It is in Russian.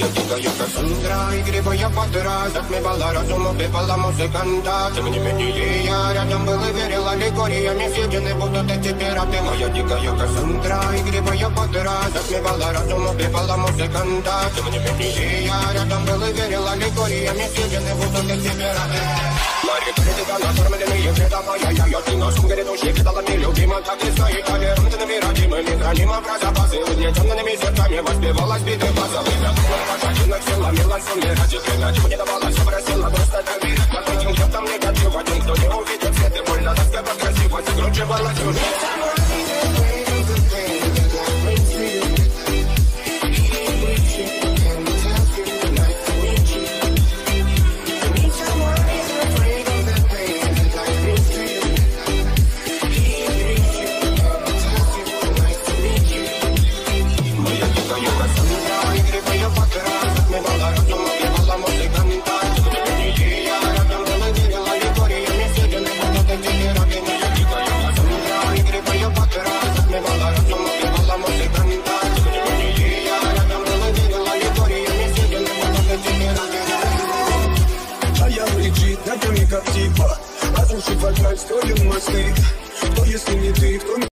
Моя дикая Кассандра, игривая подра Затмевала разум, убивала музыканта Тем не менее я рядом был и верил Аллегориями съедены будут эти пираты Моя дикая Кассандра, игривая подра Затмевала разум, убивала музыканта Тем не менее я рядом был и верил Аллегориями съедены будут эти пираты Мария, тебя накормленные предавая Я, я, ты на сум грядущий кидалами любима Так и стоит угнетенными сердцами Воспевалась биты база Время Похотинок сила, мелансон, ради Иначе мне давалось, просила просто доверять Под этим кто-то мне готов Один, кто не увидит свет И больно тоска покрасиво Закручивалась уже летит над нами как типа. Разрушить вокруг строим мосты Кто если не ты, кто